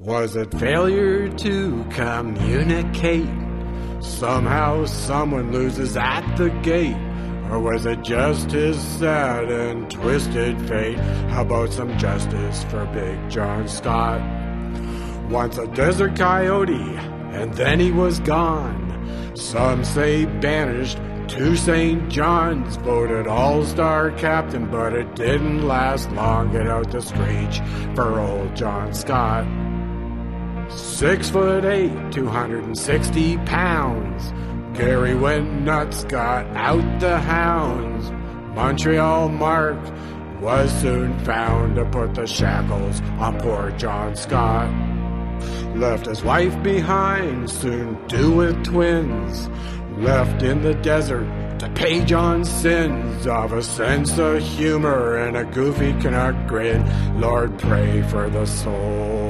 Was it failure to communicate? Somehow someone loses at the gate. Or was it just his sad and twisted fate? How about some justice for Big John Scott? Once a desert coyote, and then he was gone. Some say banished to St. John's, voted all star captain, but it didn't last long. Get out the screech for old John Scott. Six foot eight, 260 pounds. Gary went nuts, got out the hounds. Montreal Mark was soon found to put the shackles on poor John Scott. Left his wife behind, soon two with twins. Left in the desert to pay John's sins of a sense of humor and a goofy Canuck grin. Lord, pray for the soul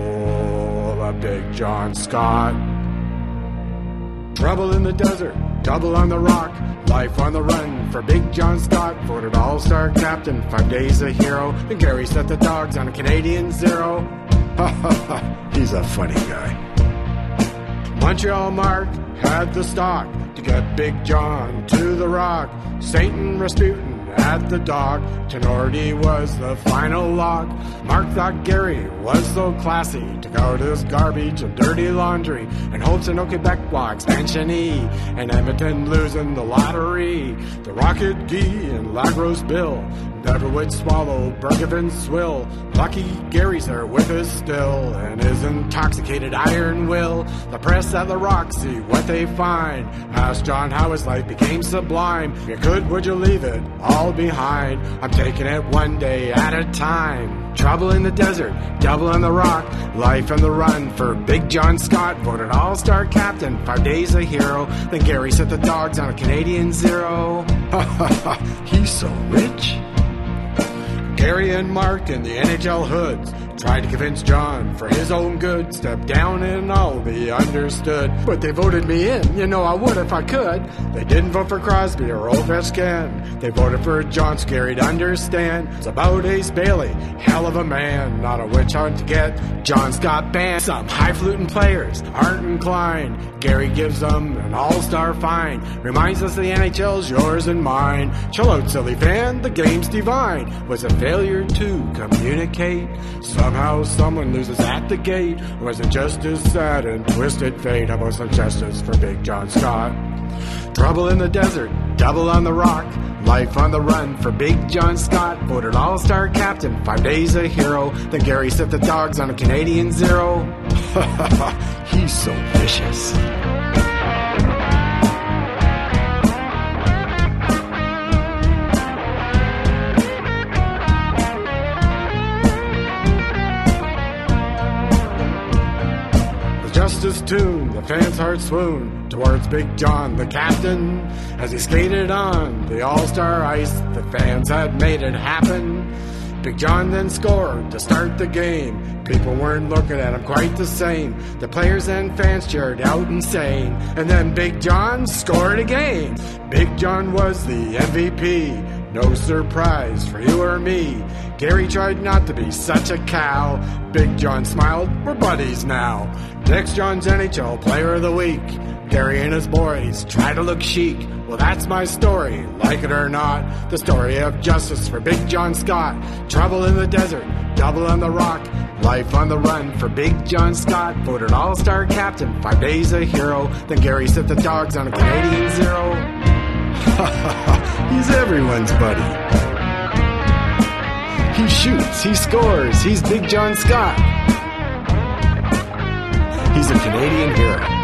Big John Scott. Trouble in the desert, double on the rock, life on the run for Big John Scott. Voted All Star captain, five days a hero. And Gary set the dogs on a Canadian zero. Ha ha ha, He's a funny guy. Montreal Mark had the stock to get Big John to the rock. Satan Rasputin at the dock. Tenority was the final lock. Mark thought Gary was so classy. Took out his garbage and dirty laundry. And hopes in Quebec expansion E. And Edmonton losing the lottery. The Rocket D and Le Gros Bill. Never would swallow Bergevin swill. Lucky Gary's there with us still. And his intoxicated iron will. The press at the see what they find. Asked John how his life became sublime. You could, would you leave it all behind? I'm taking it one day at a time. Trouble in the desert, double on the rock, life on the run for Big John Scott, voted All Star captain, five days a hero. Then Gary set the dogs on a Canadian zero. He's so rich. Gary and Mark in the NHL hoods tried to convince John for his own good. Step down and I'll be understood. But they voted me in, you know I would if I could. They didn't vote for Crosby or Ovechkin. They voted for John Scary to understand. It's about Ace Bailey, hell of a man. Not a witch hunt to get John Scott banned. Some high-fluting players aren't inclined. Gary gives them an all-star fine. Reminds us of the NHL's yours and mine. Chill out, silly fan, the game's divine. Was a failure to communicate. Somehow someone loses at the gate. Was it just as sad and twisted fate? How about some justice for Big John Scott? Trouble in the desert, double on the rock. Life on the run for Big John Scott. Voted All Star captain, five days a hero. Then Gary set the dogs on a Canadian zero. He's so vicious. Justice tune, the fans' hearts swoon towards Big John, the captain, as he skated on the All Star ice. The fans had made it happen. Big John then scored to start the game. People weren't looking at him quite the same. The players and fans cheered out insane. And then Big John scored again. Big John was the MVP. No surprise for you or me. Gary tried not to be such a cow. Big John smiled, we're buddies now. Next John's NHL Player of the Week. Gary and his boys try to look chic. Well, that's my story, like it or not. The story of justice for Big John Scott. Trouble in the desert, double on the rock. Life on the run for Big John Scott. Voted All Star captain, five days a hero. Then Gary set the dogs on a Canadian zero. He's everyone's buddy. He shoots, he scores, he's Big John Scott. He's a Canadian hero.